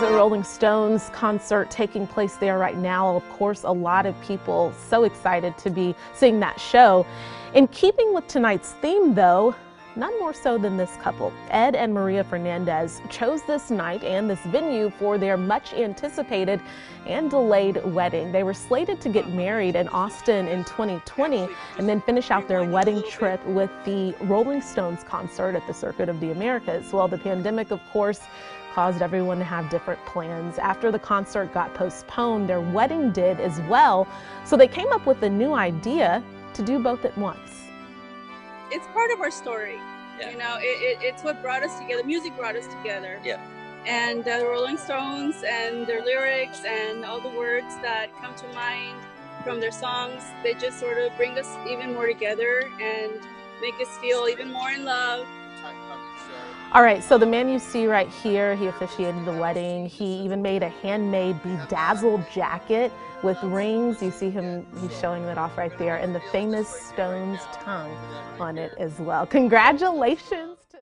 the Rolling Stones concert taking place there right now. Of course, a lot of people so excited to be seeing that show. In keeping with tonight's theme, though, none more so than this couple. Ed and Maria Fernandez chose this night and this venue for their much anticipated and delayed wedding. They were slated to get married in Austin in 2020 and then finish out their wedding trip with the Rolling Stones concert at the Circuit of the Americas. Well, the pandemic, of course, caused everyone to have different plans. After the concert got postponed, their wedding did as well. So they came up with a new idea to do both at once it's part of our story. Yeah. You know, it, it, it's what brought us together. Music brought us together. Yeah. And uh, the Rolling Stones and their lyrics and all the words that come to mind from their songs, they just sort of bring us even more together and make us feel even more in love. All right, so the man you see right here, he officiated the wedding. He even made a handmade bedazzled jacket with rings. You see him, he's showing that off right there, and the famous Stones tongue on it as well. Congratulations.